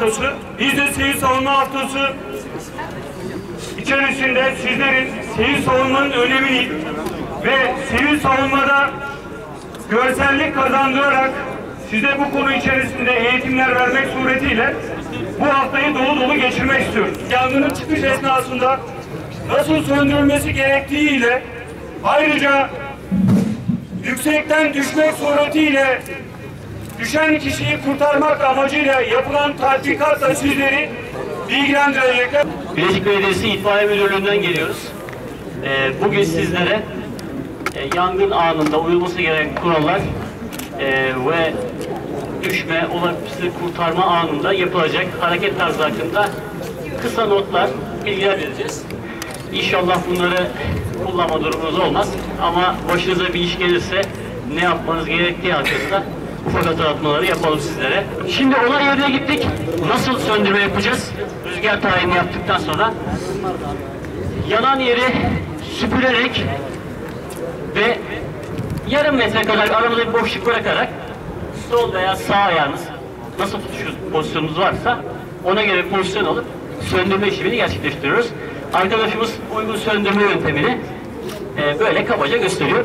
Dünya Sivil Savunma Haftası. Biz de Sivil Savunma Haftası içerisinde sizlerin sivil savunmanın önemini ve sivil savunmada görsellik kazandırarak size bu konu içerisinde eğitimler vermek suretiyle bu haftayı dolu dolu geçirmek istiyoruz. Yangının çıkış esnasında nasıl söndürülmesi gerektiğiyle ayrıca yüksekten düşmek suretiyle düşen kişiyi kurtarmak amacıyla yapılan tatbikatla sizleri bilgilendirecekler. Bilecik Belediyesi İtfaiye Müdürlüğü'nden geliyoruz. Ee, bugün sizlere e, yangın anında uyulması gereken kurallar e, ve düşme, olası kurtarma anında yapılacak hareket tarzı hakkında kısa notlar, bilgiler vereceğiz. İnşallah bunları kullanma durumunuz olmaz ama başınıza bir iş gelirse ne yapmanız gerektiği hakkında hatırlatmaları yapalım sizlere. Şimdi olay yerine gittik. Nasıl söndürme yapacağız? Rüzgar tayini yaptıktan sonra yanan yeri süpürerek ve yarım metre kadar aramızda bir boşluk bırakarak sol veya sağ ayağınız nasıl tutuşu pozisyonunuz varsa ona göre pozisyon alıp söndürme işlemini gerçekleştiriyoruz. Arkadaşımız uygun söndürme yöntemini e, böyle kabaca gösteriyor.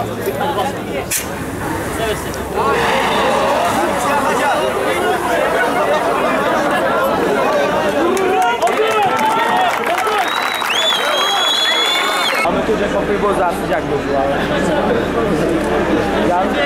Evet, yapalım. Ahmet Hoca kafayı bozar sıcak bozuyor. Yalnız